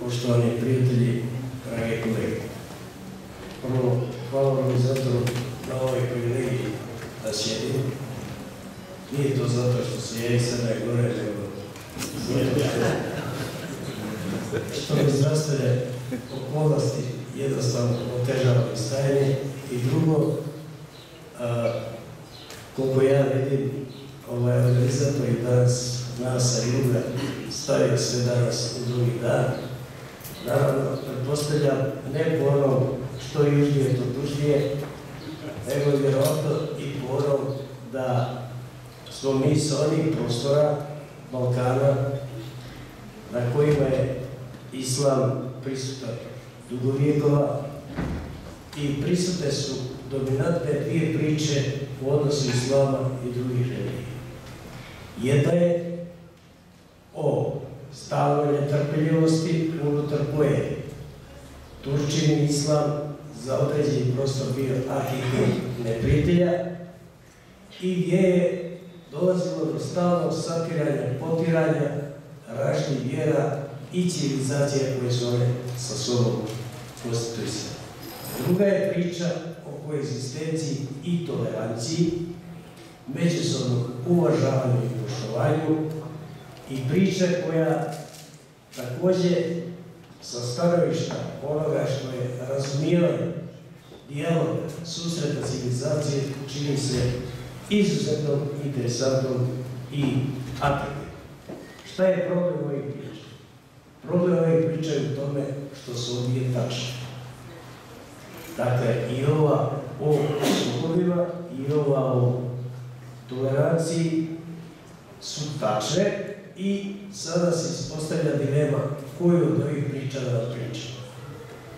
poštovani prijatelji, dragi kolege. Prvo, hvala organizatoru na ovoj privilegiji da sjedim. Nije to zato što se ja i gore, nego što mi zdravstvene okolnosti jednostavno otežavaju stajanje i drugo, a, koliko ja vidim, ovaj organizator i danas nas sa juga stavio sve danas u drugi dan. Naravno, pretpostavljam ne po onom što južnije to dužnije, nego vjerojatno i po onom da smo mi sa onih prostora Balkana na kojima je islam prisutan dugo vijekova i prisutne su dominantne dvije priče u odnosu islama i drugih religija. Jedna je o stalnoj netrpeljivosti unutar koje Turčin islam za određeni prostor bio arhitekt neprijatelja i gdje je dolazilo do stalnog satiranja, potiranja različnih vjera i civilizacija koje su one sa sobom konstituisane. Druga je priča o koegzistenciji i toleranciji, međusobnom uvažavanju i poštovanju i priča koja također sa stanovišta onoga što je razumijevanje dijaloga susreta civilizacije čini se izuzetno interesantnom i atraktivnom. Šta je problem ovih priča? Problem ovih priča je u tome što su ovdje tačne. Dakle, i ova o sukobima i ova o toleranciji su tačne i sada se ispostavlja dilema koju od ovih priča da pričam.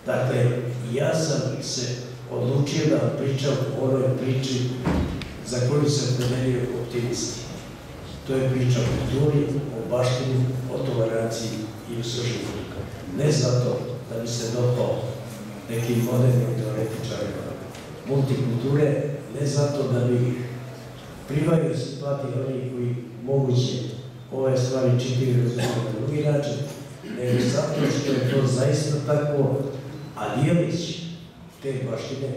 Dakle, ja sam se odlučio da pričam o onoj priči za koju se opredelio optimisti. To je priča o kulturi, o baštini, o toleranciji i o sužinu. Ne zato da bi se dopao nekim modernim teoretičarima multikulture, ne zato da bi privaju simpatije oni koji moguće ove stvari čitaju razumijeti na drugi način, nego zato što je to zaista tako, a dijelić te baštine,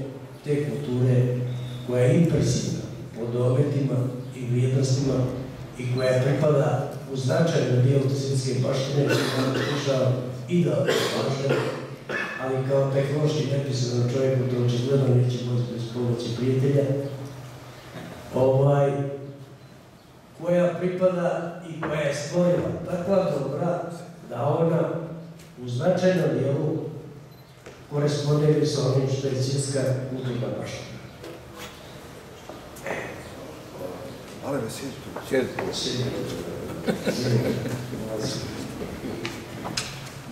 te kulture koja je impresivna po dometima i vrijednostima i koja pripada u značajnu dijelu svjetske baštine, koja pokušava i da važe, ali kao tehnološki nepisanom čovjeku to očigledno neće moći bez pomoći prijatelja, ovaj, pripada i koja je stvorila takva dobra da ona u značajnom dijelu korespondira sa onim što je svjetska kulturna baština. Ale da sjedi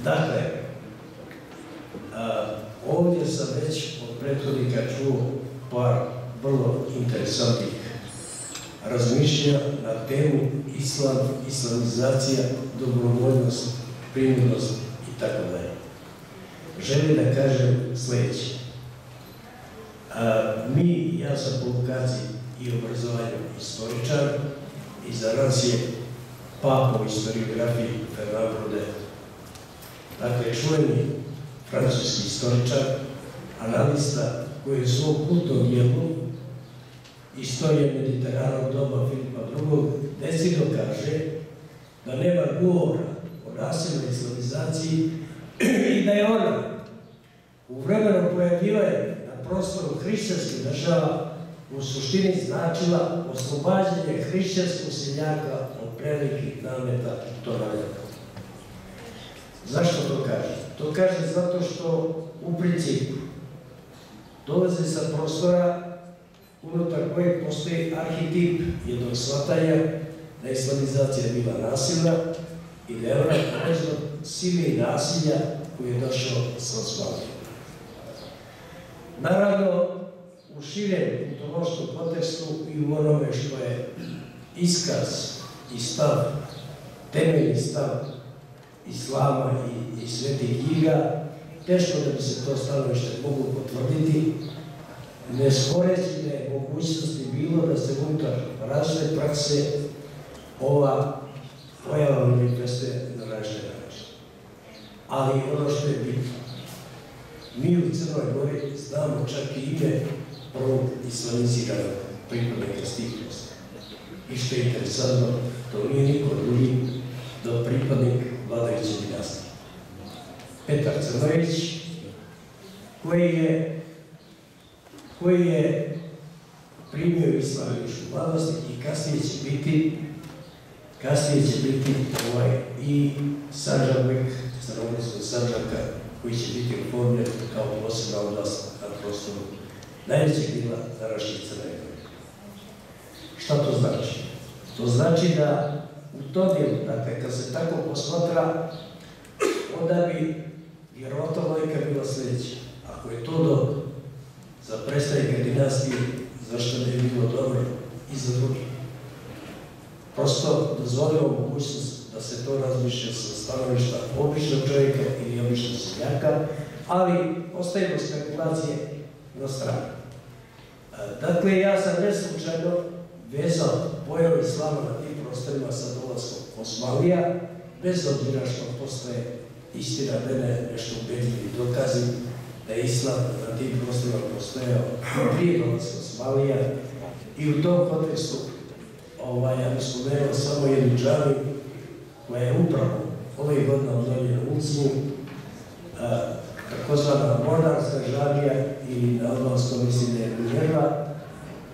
Dakle, ovdje sam već od prethodnika čuo par vrlo interesantnih razmišlja na temu islam, islamizacija, dobrovoljnost, primjenost i tako dalje. Želim da kažem sljedeće. Mi, ja sam po vokaciji i obrazovanju istoričar i za nas je papa u historiografiji Fernand Brodel. Dakle, čuveni francuski istoričar, analista koji je svog dijelu istorije Mediteranog doba Filipa II. decidno kaže da nema govora o nasilnoj islamizaciji i da je ona u vremenu pojavljivanja na prostoru hrišćanskih država u suštini značila oslobađanje hrišćanskog seljaka od prevelikih nameta to nameta. Zašto to kaže? To kaže zato što u principu dolaze sa prostora unutar kojeg postoji arhetip jednog shvatanja da je islamizacija bila nasilna i da je ona proizvod sile i nasilja koji je došao sa osvajanjem. Naravno, u širem kulturološkom kontekstu i u onome što je iskaz i stav, temeljni stav islama i, i svetih knjiga, teško da bi se to stanovište mogu potvrditi, ne sporeći da je mogućnosti bilo da se unutar razne prakse ova pojava manifestuje na razne načine. Ali ono što je bitno, mi u Crnoj Gori znamo čak i ime prvog islamiziranog pripadnika stihnosti. I što je interesantno, to nije niko drugi do pripadnik vladajuće dinastije. Petar Crnović, koji je, koji je primio islam u i kasnije će biti kasnije će biti ovaj i Sanđavnik Crnogorskog Sanđaka koji će biti oformljen kao posebna oblast na prostoru najvećeg dijela današnje Crne Šta to znači? To znači da u to dijelu, dakle, kad se tako posmatra, onda bi vjerovatno logika bila sljedeća. Ako je to dobro za predstavnike dinastije, zašto ne bi bilo dobro i za drugi? Prosto dozvolimo mogućnost da se to razmišlja sa stanovišta običnog čovjeka ili običnog seljaka, ali ostavimo spekulacije na stranu. E, dakle, ja sam neslučajno vezao pojavu islama na tim prostorima sa dolazkom Osmalija, bez obzira što postoje istina mene nešto ubedljivi dokazi da je islam na tim prostorima postojao prije dolazka Osmalija i u tom kontekstu ovaj, ja bih spomenuo samo jednu džavi koja je upravo ove godine obnovljena u Ucmu, takozvana Mordarska džavija ili na albanskom mislim da je Minerva,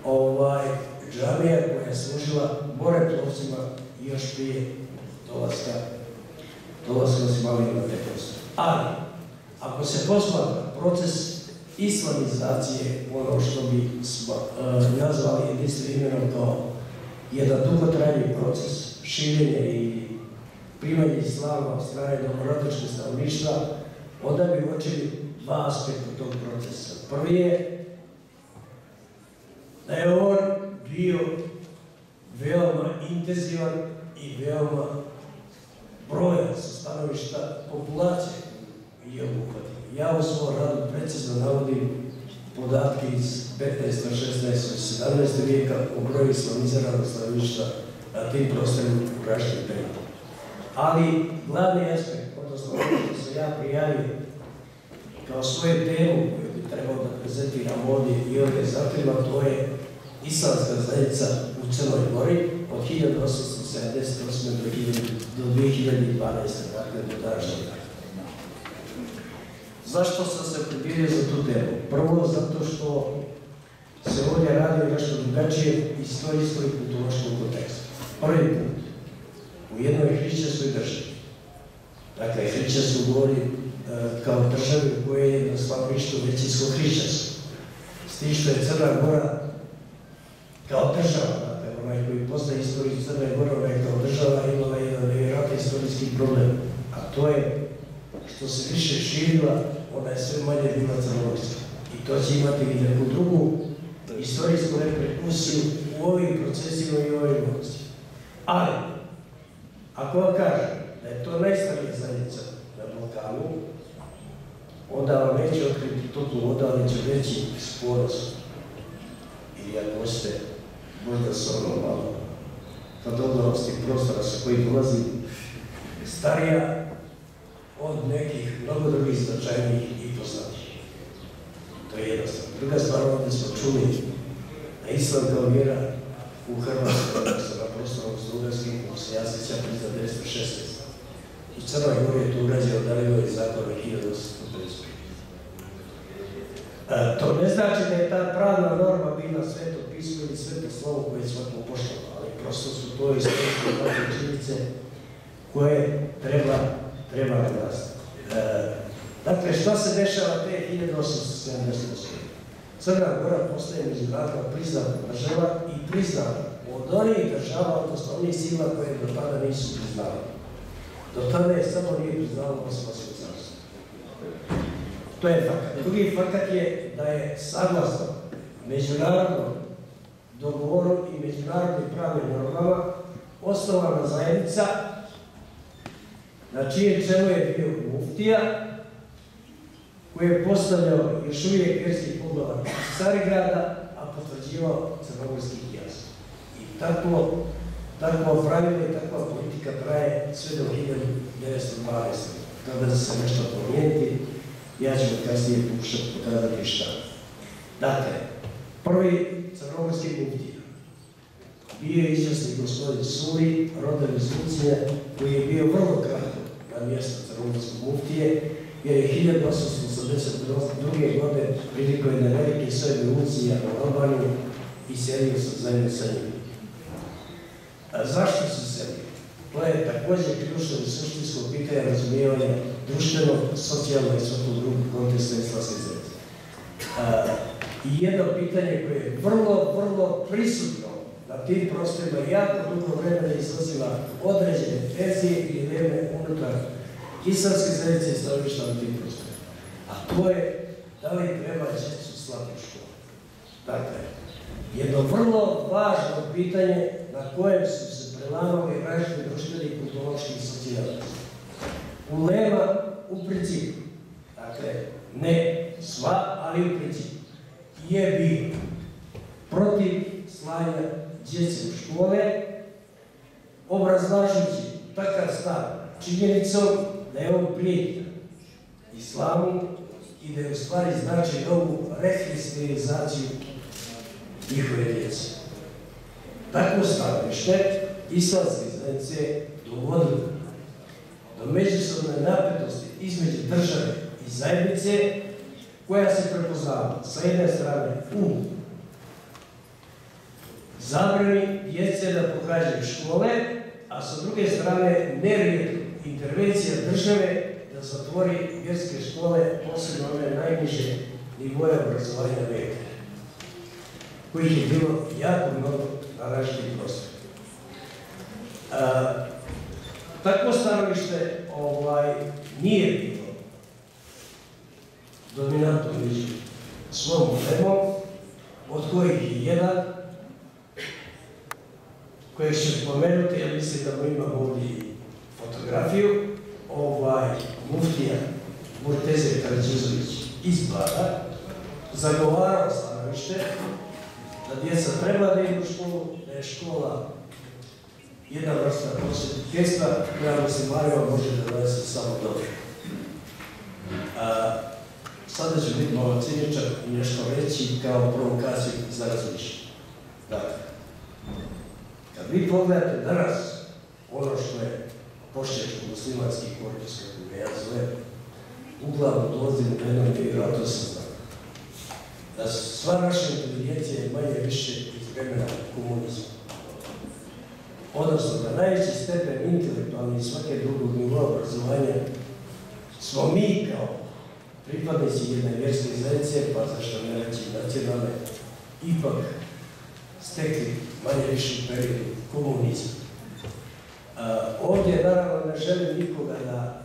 ovaj, džavija koja je služila moreplovcima još prije dolaska dolaska Osmanlija na te. Ali, ako se posmatra proces islamizacije, ono što bi uh, nazvali jedinstvenim imenom kao jedan dugotrajni proces širenja i primanje islama od strane domorodačke stanovništva, onda bi uočili dva aspekta tog procesa. Prvi je da je on bio veoma intenzivan i veoma brojan sa stanovišta populacije i. Ja u svom radu precizno navodim podatke iz 15. 16. 17. vijeka o broju islamiziranog stanovništva na tim prostorima u raštim periodu. Ali glavni aspekt, odnosno ono što se ja prijavio kao svoju temu koju bi trebao da prezentiram ovdje i ovdje zatrima, to je islamska zajednica u Crnoj Gori od 1878. do 2012. dakle do današnjeg Zašto sam se pribilio za tu temu? Prvo, zato što se ovdje radi nešto drugačije istorijsko i kulturološkom kontekstu. Prvi put, u jednoj hrišćanskoj državi, dakle, hrišćanskoj govori e, kao državi u kojoj je išto većinsko hrišćansko. S tim što je Crna Gora kao država, dakle, onaj koji poznaje istoriju Crne Gore, ona je kao država imala jedan nevjerojatni istorijski problem, a to je što se više širila, ona je sve manje bila crnogorska. I to će imati i neku drugu istorijsku reperkusiju u ovim procesima i ovim odnosima. Ali, ako vam kažem da je to najstarija zajednica na Balkanu, onda vam neće otkriti toplu vodu, ali će reći sporazum. I ako hoćete, možda se ono malo kod odlavosti prostora sa koji dolazi starija od nekih mnogo drugih značajnijih i poznatih. To je jednostavno. Druga stvar, ovdje smo čuli da islam kao vjera u Hrvatskoj, odnosno na prostoru Austro-Ugarskim, se ja za 1916. U Crnoj Gori je to urađeno daleko iz zakona 1855. E, to ne znači da je ta pravna norma bila sveto pismo ili sveto slovo koje je svako poštovalo, ali prosto su to istorijske činjenice koje treba, treba naglasiti. E, dakle, šta se dešava te 1878. Crna Gora postaje međunarodno priznata država i priznata od onih država, odnosno onih sila koje do tada nisu priznali. Do tada je samo nije priznalo Osmansko carstvo. To je fakat. Drugi fakat je da je saglasno međunarodnom dogovoru i međunarodnim pravnim normama osnovana zajednica na čije čelu je bio muftija koji je postavljao još uvijek vjerski poglava Carigrada, a potvrđivao crnogorski kijas. I tako, pravilo i takva politika traje sve do 1912. kada se nešto promijeniti, ja ću kasnije pokušati pokazati šta. Dakle, prvi crnogorski muftija bio je izvjesni gospodin Suli, rodan iz Lucinja, koji je bio vrlo na mjesto crnogorskog muftije, jer je 1882. godine priliko jedne velike svojbe Lucija u Albaniju i selio se zajedno sa njim. A zašto se selio? To je također ključno i suštinsko pitanje razumijevanja društvenog, socijalnog i svakog drugog konteksta islamske zemlje. I jedno pitanje koje je vrlo, vrlo prisutno na tim prostorima jako dugo vremena izlazila određene tenzije i dileme unutar islamske zajednice i stavišta na tim prostorima. A to je da li treba djecu slati u školu. Dakle, jedno vrlo važno pitanje na kojem su se prelamali različite društveni, kulturološki i socijalni. Ulema u principu, dakle, ne sva, ali u principu, je bio protiv slanja djece u škole, obrazlažući takav stav činjenicom da je on prijetnja islamu i da je u stvari znači novu rehristianizaciju njihove djece. Takvo stavište islamske zajednice dovodilo do međusobne napetosti između države i zajednice koja se prepoznava sa jedne strane u zabrani djece da pohađaju škole, a sa druge strane nerijetko intervencija države da zatvori vjerske škole, posebno one najniže nivoje obrazovanja veka, kojih je bilo jako mnogo na različitih prostorima. Takvo stanovište ovaj, nije bilo dominantno među svom temom, od kojih je jedan kojeg ću spomenuti, ja mislim da imamo ovdje fotografiju, ovaj, muftija Murteze Karadžizović iz Bada, zagovarao stanovište da djeca treba da idu u školu, da je škola jedna vrsta prosvjetitestva koja muslimanima može da donese samo dobro. Sada ću biti malo ciničan i nešto reći kao provokaciju za razmišljanje. Dakle, kad vi pogledate danas ono što je pošćečko muslimanski korpus, kako ga ja zove, uglavnom dolazim u jednom znam. Da sva naša inteligencija je manje više iz vremena komunizma. Odnosno da najveći stepen intelektualni i svake drugog nivoa obrazovanja smo mi kao pripadnici jedne vjerske zajednice, pa zašto ne reći nacionalne, ipak stekli manje više u periodu komunizma. Ovdje naravno ne želim nikoga da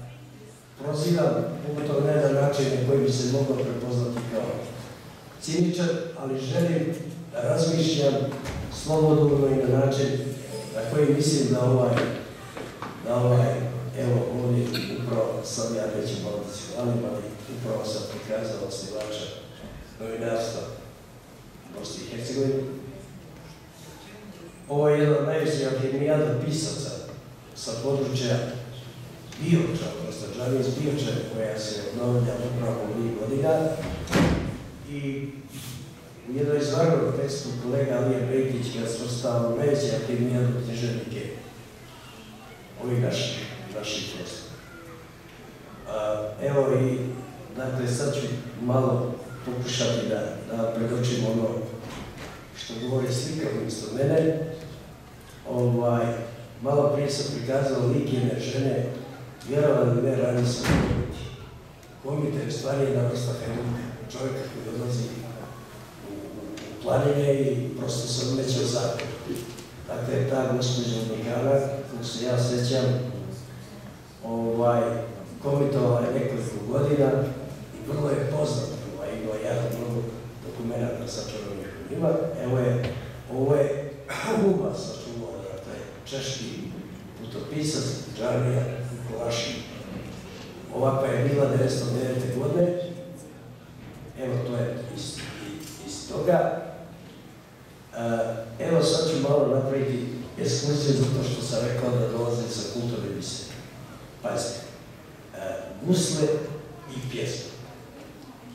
prozivam, pogotovo ne na način na koji bi se moglo prepoznati kao ciničan, ali želim da razmišljam slobodno i na način na koji mislim da ovaj, da ovaj, evo ovdje upravo sam ja neću malo ali upravo sam prikazao osnivača novinarstva Bosni i Hercegovini. Ovo je jedan od najvećih akademijada pisaca sa područja Bioča, odnosno džavije iz Bioča, koja se obnovlja upravo u njih godina. I u jednoj izvarnom tekstu kolega Alija Brejkić ga svrstao najveće akademijadu književnike ovih naših, naših prostora. Evo i, dakle, sad ću malo pokušati da, da predočim ono što govori slika umjesto mene. Ovaj, malo prije sam prikazao lik jedne žene, vjerovali ne, radi komiti. Komite je stvari jedna vrsta hajduka, čovjeka koji odlazi u, planine i prosto se odmeće zakon. Dakle, ta gospođa Mikana, koju se ja sećam, ovaj, komitovala je nekoliko godina i vrlo je poznat, ima jako mnogo dokumenta sačuvanih ima. Evo je, ovo je Huba sačuvao, dakle, češki putopisac, Džarnija Nikolašin. Ovakva je bila 1909. godine. Evo, to je iz, iz toga. Evo sad ću malo napraviti ekskurziju zato što sam rekao da dolaze sa kulturne mise. Pazite, gusle i pjesme.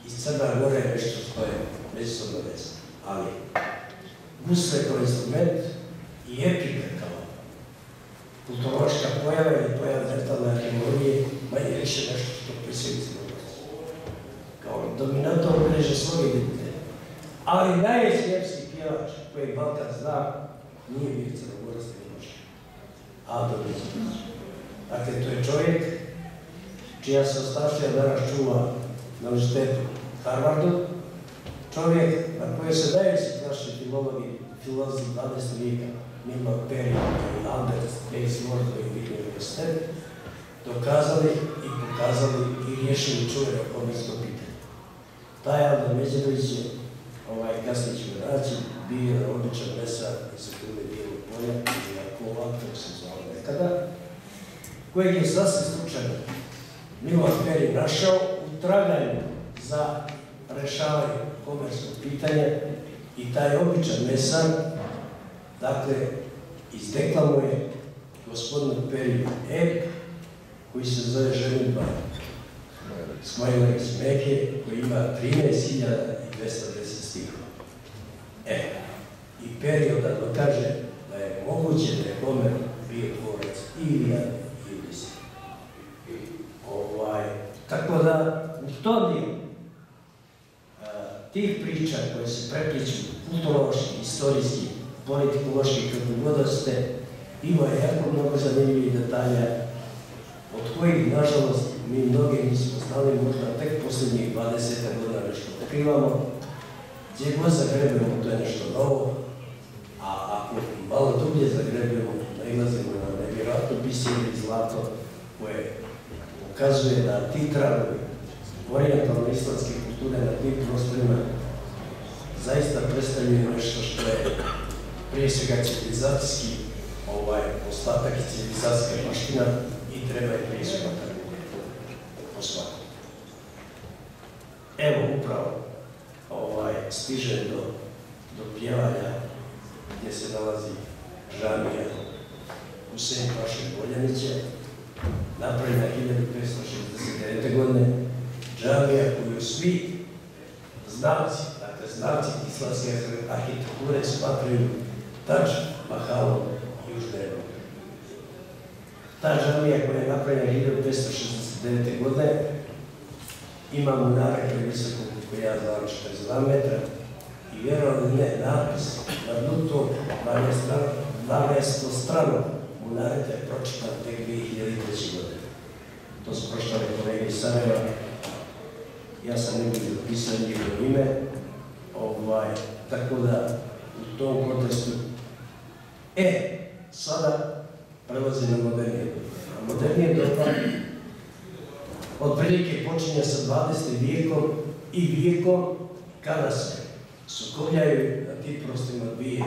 Iz Crna Gore je nešto što je međusobno vezano. Ali gusle kao instrument i epika kao kulturološka pojava ili pojava metalne arheologije manje više nešto što prisjeti kao dominantno obilježe svoj identitet. Ali najsljepski pjevač koji Balkan zna nije bio crnogorac Miloš, Aldo Mizović. Dakle, to je čovjek ostavšća danas čuva na univerzitetu Harvardu, čovjek na koje se najviše naši filologi, filozofi 20. vijeka, Milman Perry i Albert Hayes Lord koji je univerzitet, dokazali i pokazali i riješili čuveno komersko pitanje. Taj Aldo Međerović je, ovaj kasnije ćemo naći, bio običan mesar iz Kume Bijelog polja, Jakova, kako se zvao nekada, kojeg je sasvim slučajno Milan Peri našao u traganju za rešavanje komerskog pitanja i taj običan mesar, dakle, izdeklamuje gospodinu Peri ep koji se zove Ženitba Smajla iz Meke, koji ima 13.210 stihova. E, i Peri odavno kaže da je moguće da je Homer bio i Ulisa. Ovaj, tako da, u tom dijelu tih priča koje se prepliču kulturološki, istorijski, politikološki, kako god da ste, ima jako mnogo zanimljivih detalja, od kojih, nažalost, mi mnogi nismo znali, možda tek posljednjih 20 godina nešto otkrivamo. Gdje god zagrebemo, to je nešto novo, a ako malo dublje zagrebemo, nailazimo na nevjerojatno biselje i zlato koje ukazuje da ti tragovi orijentalno islamske kulture na tim prostorima zaista predstavljaju nešto što je prije svega civilizacijski ovaj, ostatak i civilizacijska maština i treba je prije svega. Evo upravo ovaj, stiže do, do pjevanja gdje se nalazi žamija Husein Pašin Boljanića, napravljena 1569. godine, džamija koju svi znalci, dakle znalci islamske arhitekture smatraju Tač Mahalom Južne Evrope. Ta džamija koja je napravljena 1569. godine ima munare koji je visoko koliko ja znam 42 metra i vjerovali ne, napis na dnu tog 12. stranu munareta je pročitan tek 2003. godine. To su pročitali kolege iz Sarajeva. Ja sam ne bih zapisao njihovo ime. Ovaj, tako da u tom kontekstu E, sada prelazi na modernije. A modernije doba otprilike počinje sa 20. vijekom i vijekom kada se sukobljaju na tim prostorima dvije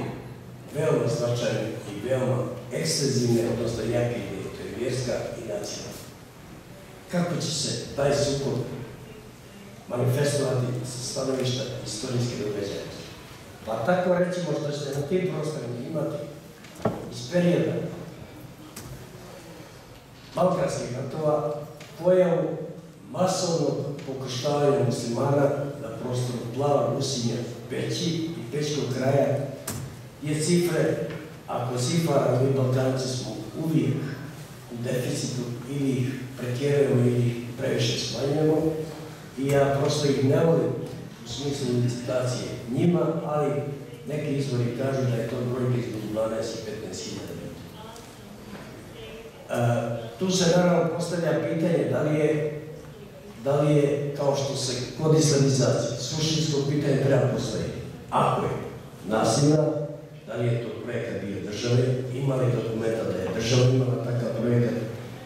veoma značajne i veoma ekstenzivne, odnosno jake ideje, to je vjerska i nacionalna. Kako će se taj sukob manifestovati stanovišta istorijske događaja? Pa tako recimo što ćete na tim prostorima imati iz perioda Balkanskih ratova pojavu masovnog pokrštavanja muslimana na prostoru Plava, Rusinja, Peći i Pećkog kraja je cifre, ako cifara mi Balkanci smo uvijek u deficitu ili ih pretjerujemo ili ih previše smanjujemo i ja prosto ih ne volim u smislu licitacije njima, ali neki izvori kažu da je to brojke između 12 i 15 hiljada ljudi. Tu se naravno postavlja pitanje da li je, da li je kao što se kod islamizacije, suštinsko pitanje treba postaviti. Ako je nasilna, da li je to projekat bio države, ima li dokumenta da je država imala takav projekat,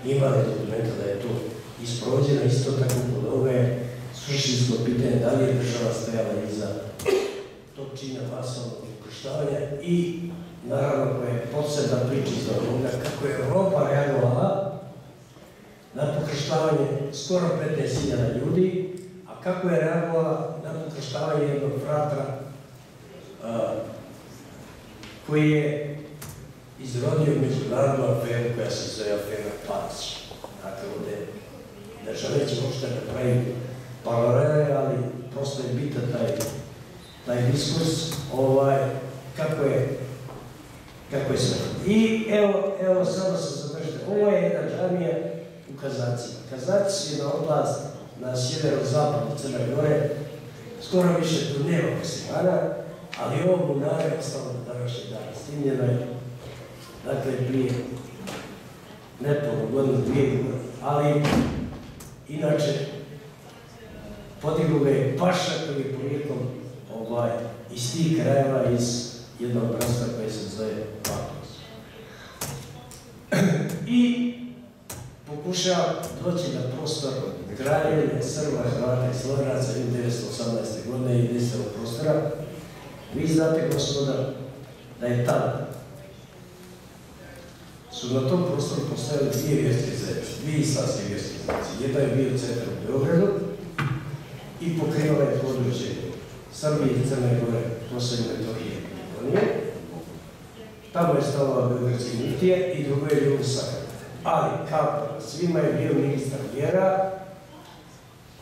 ima li dokumenta da je to isprođeno, isto tako kod ove suštinsko pitanje da li je država stajala iza tog čina masovnog ukrštavanja i naravno koja je posebna priča za ovoga kako je Europa reagovala na pokrštavanje skoro 15.000 ljudi, a kako je reagovala na pokrštavanje jednog fratra koji je izrodio međunarodnu aferu koja se zove afera Pac. Dakle, ovdje ne želeći uopšte da pravim paralele, ali prosto je bitan taj, taj diskurs, ovaj, kako je, kako je sve. I evo, evo samo se zadržite, ovo je jedna džamija u Kazacima. Kazaci su jedna oblast na sjeverozapadu Crne Gore, skoro više tu nema muslimana, ali ovo bunare je ostalo do današnjeg dana. Snimljeno je, dakle, prije nepuno godinu, dvije godine, ali inače podignu ga je paša koji je porijekom ovaj, iz tih krajeva iz jednog bratstva koje se zove Patos. I pokušava doći na prostor kraljevine Srba, Hrvata i Slovenaca 1918. godine i jedinstvenog prostora. Vi znate, gospoda, da je tada su na tom prostoru postojale dvije vjerske zajednice, dvije islamske vjerske zajednice. Jedna je bio centar u Beogradu i pokrivala je područje Srbije i Crne Gore, Metohije i Makedonije. Tamo je stavila Beogradski muftije i drugo je Sarajevo. Ali kao svima je bio ministar vjera,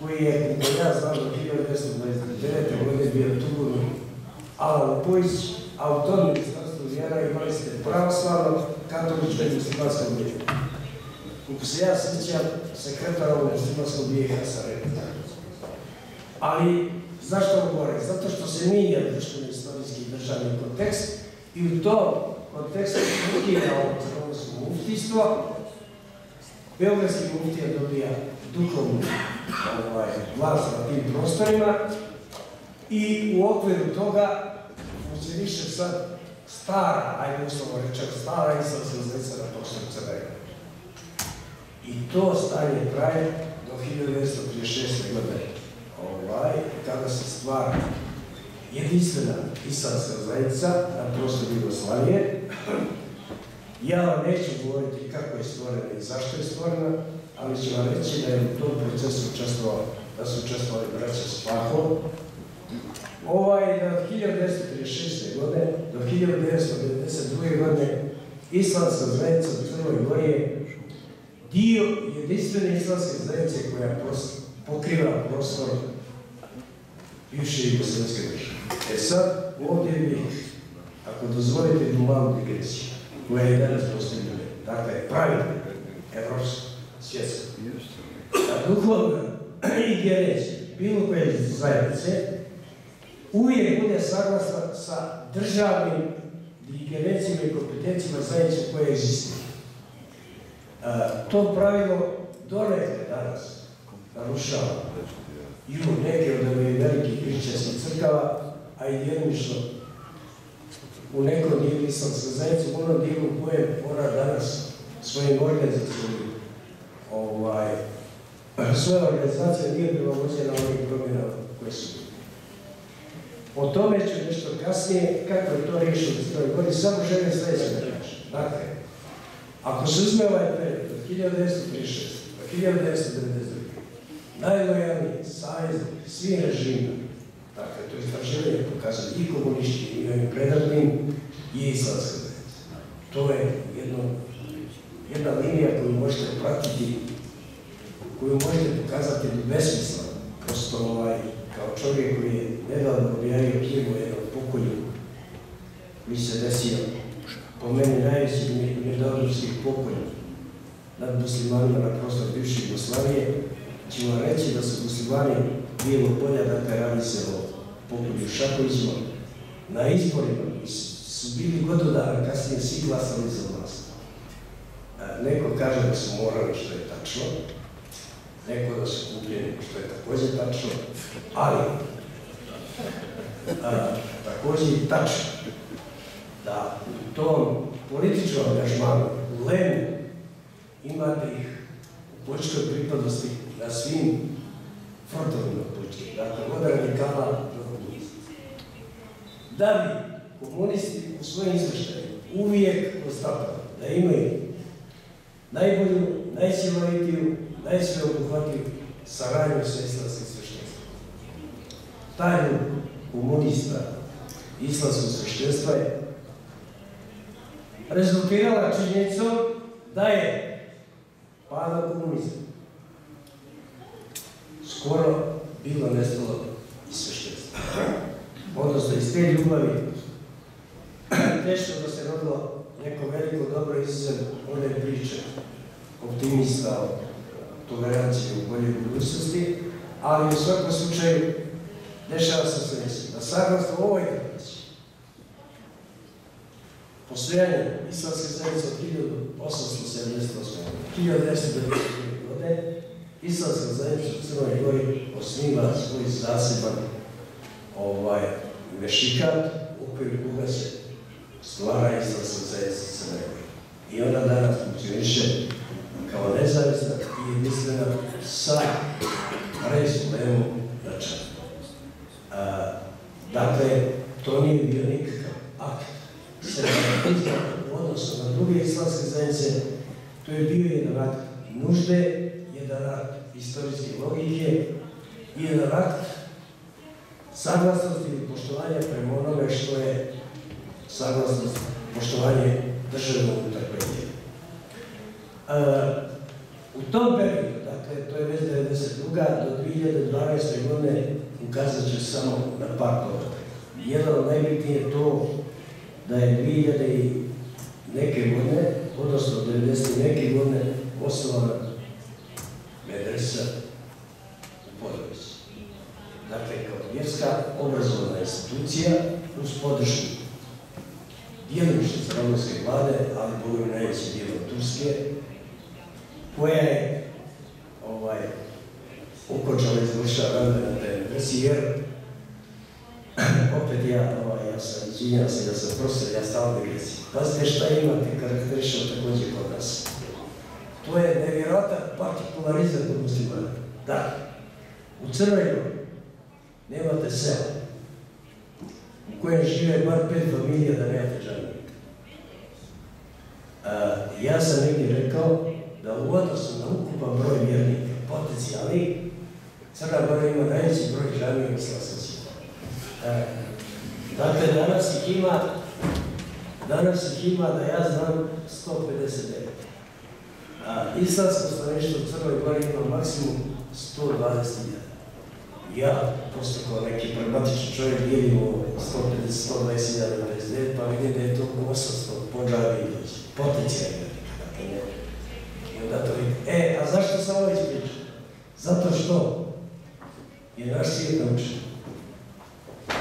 koji je, kako ja znam, do 1929. godine bio tu Alan Pujs, a u tom ministarstvu vjera imali ste pravoslavno, katoličko i muslimansko vijeće. Kako se ja sjećam, sekretar ovog muslimanskog vijeća sa Ali, zašto ovo govorim? Zato što se nije društveni istorijski državni kontekst i u tom kontekstu ukida ovo crnogorsko muftistvo, Beogradski muftija dobija duhovnu ovaj, vlast na tim prostorima i u okviru toga funkcioniše sad stara, ajde uslovno rečem, stara islamska zajednica na prostoru Crne I to stanje traje do 1936. godine, ovaj, kada se stvara jedinstvena islamska zajednica na prostoru Jugoslavije. Ja vam neću govoriti kako je stvorena i zašto je stvorena, ali ću vam reći da je u tom procesu učestvovao, da su učestvovali braća Spaho, Ovaj, da od 1936. godine do 1992. godine islamska zajednica u Crnoj Gori je dio jedinstvene islamske zajednice koja pokriva prostor bivše Jugoslavijske države. E sad, ovdje bih, ako dozvolite jednu malu digresiju, koja je danas postavljena, dakle, pravi evropsko, svjetsko. Da duhovna ingerencija bilo koje zajednice uvijek bude saglasna sa državnim ingerencijama i kompetencijama zajednice koje egzistuje. To pravilo donekle danas narušava i u neke od ovih velikih hrišćanskih crkava, a i djelomično u nekom dijelu islamske zajednice, u onom dijelu u kojem ona danas svojim organizacijom ovaj, svoja organizacija nije bila vođena ovih promjena koje su O tome ću nešto kasnije, kako je to riješeno u Crnoj Gori, samo želim sljedeće da kažem. Dakle, ako se uzme ovaj period od 1936. do 1992. najlojalniji savjeznik svih režima, dakle, to istraživanje pokazuje i komunisti i ovim predatnim i islamska zajednica. To je jedno, jedna linija koju možete pratiti, koju možete pokazati besmisleno. Prosto ovaj, kao čovjek koji je nedavno objavio knjigu jednom pokolju mi se desio po meni najveći mirnodopskih pokolja nad muslimanima na prostor bivše Jugoslavije, ću vam reći da su muslimani bilo polja, dakle radi se o pokolju Šakovićima, na izborima su bili godinu dana, kasnije svi glasali za vlast. Neko kaže da su morali, što je tačno, neko da su kupljeni, što je također tačno, ali a, također i tačno da u tom političkom angažmanu u Lenu imate ih u političkoj pripadnosti na svim frontovima političkih, dakle od radikala do komunista. Da bi komunisti u svojim izveštajima uvijek konstatali da imaju najbolju, najsilovitiju, najsveobuhvatiju saradnju sa islamskim sveštenstvom. Tajnu komunista islamskog sveštenstva je rezultirala činjenicom da je pada komunizam skoro bilo nestalo iz sveštenstva. Odnosno iz te ljubavi teško da se rodilo neko veliko dobro izuzev one priče optimista o toleranciji u boljoj budućnosti, ali u svakom slučaju dešava se sljedeće. Da saglasno ovoj tradiciji, postojanje islamske zajednice od 1878. 1990. godine, islamska zajednica u Crnoj Gori osniva svoj zaseban ovaj, vešikat u okviru koga se stvara islamska zajednica Crnoj Gori. I ona danas funkcioniše kao nezavisna i jedinstvena sa Rezulemu na čelu. Dakle, to nije bio nikakav akt separatizma u odnosu na druge islamske zajednice, to je bio jedan akt nužde, jedan akt istorijske logike jedan akt saglasnosti i poštovanja prema onome što je saglasnost, poštovanje državnog utakvenja. U tom periodu, dakle, to je već 92. do 2012. godine, ukazat ću samo na par toga. Jedan od najbitnije je to da je 2000 i neke godine, odnosno 90. neke godine, osnovana medresa u Podrovici. Dakle, kao vjerska obrazovna institucija uz podršku djelomično crnogorske vlade, ali boju najveći dijelo Turske, koja je ovaj, ukočala izvršila rade na te medresi, jer opet ja, ovaj, ja sam izvinjam se, ja sam profesor, ja stalno digresiju. Pazite šta imate karakterično također kod nas. Тоа е неверојатен партикуларизам да на муслиманот. Да. У Црвено немате село у кое живе бар пет фамилија да немате джамијата. Јас сам негде рекал да у одрасу на укупан број мирни потенцијали, Црна Гора има највеќи број жани и мисла во си. Дакле, данас их има, данас их има, да јас знам 159. A islamsko stanovništvo u Crnoj Gori ima maksimum 120.000. Ja, posto kao neki pragmatični čovjek, dijelim ovo 150, 120.000 na pa vidim da je to 800 pođavi potencijalni. Dakle, I onda to vidim. E, a zašto sam ovo ispričao? Zato što je naš svijet naučen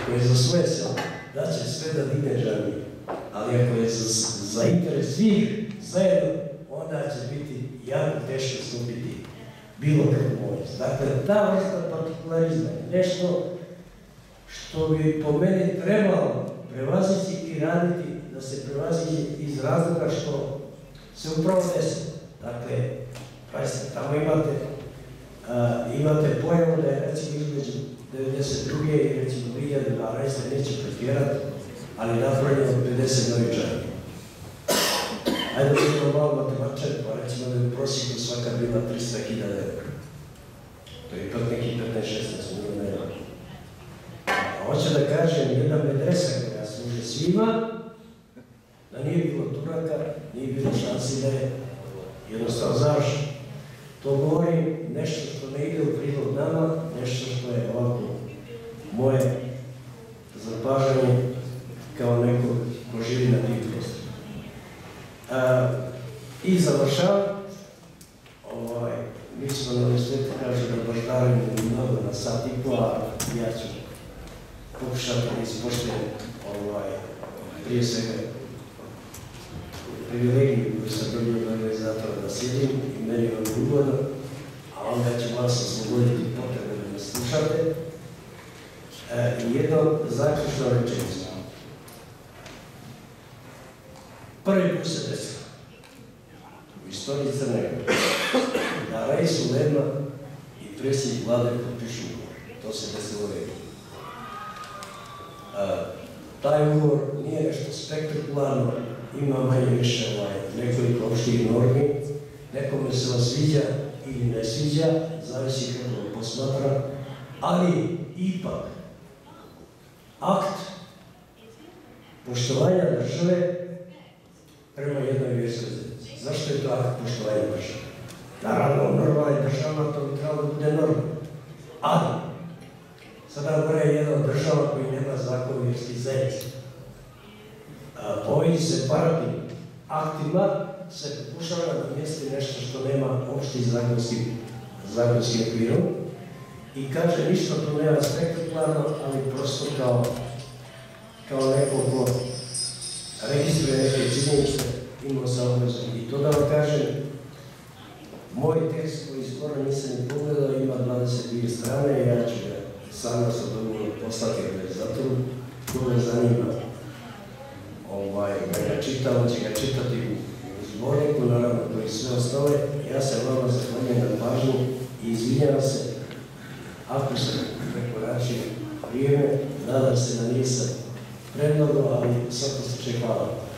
koji je za svoje selo, da će sve da digne džamije. Ali ako je za, za interes svih zajedno, onda će biti jako teško stupiti bilo kakvu bolest. Dakle, ta vrsta partikularizma je nešto što bi po meni trebalo prevaziti i raditi da se prevazi iz razloga što se upravo desi. Dakle, pazite, tamo imate, uh, imate pojavu da je recimo između 92. i recimo 2012. neće pretjerati, ali napravljeno 50 novih čarnika. Ajde da vidimo malo matematičan, pa recimo da je u prosjeku svaka bila 300.000 eura. To je ipak neki 15-16 milijuna eura. Hoće da kažem, jedna medresa koja služe svima, da nije bilo Turaka, nije bilo šansi da je jednostavno završeno. To govori nešto što ne ide u prilog nama, nešto što je ovako moje zapažanje kao neko ko živi na tih prostorima. I završavam, ovaj, mi smo na univerzitetu kažu da baždarimo mnogo na sat i po, a ja ću pokušati da ispoštujem ovaj, prije svega privilegiju koju sam dobio od organizatora da sjedim i meni vam ugodno, a onda ću vas osloboditi potrebe da me slušate. E, jedno zaključno rečenicu. Prvi put se desilo u istoriji Crne Gore da Raisu Lema i predsjednik vlade potpišu ugovor. To se desilo u regiji. Taj ugovor nije nešto spektakularno, ima manje više ovaj, nekoliko opštih normi, nekome se on sviđa ili ne sviđa, zavisi kako posmatra, ali ipak akt poštovanja države prema jednoj vjerskoj. Zašto je to akt poštovanja države? Да Наравно, нормална државата би треба да биде норма. Али, Сада горе е една држава кој нема закон верски заедници. Тој сепаратни активна се попушава да намести нешто што нема обшти законски законски оквир и каже ништото не е спектакуларно, али просто као као неколку регистрира некој чини што има за и тоа да каже moj tekst koji skoro nisam ni pogledao ima 22 strane, ja ću ga sam nas odobno poslati organizatoru, ko me zanima ovaj, da ga čita, on će ga čitati u, zborniku, naravno koji sve ostale. Ja se vama zahvaljujem na pažnju i izvinjavam se ako sam prekoračio vrijeme, nadam se da nisam predlogao, ali svako slučaj hvala.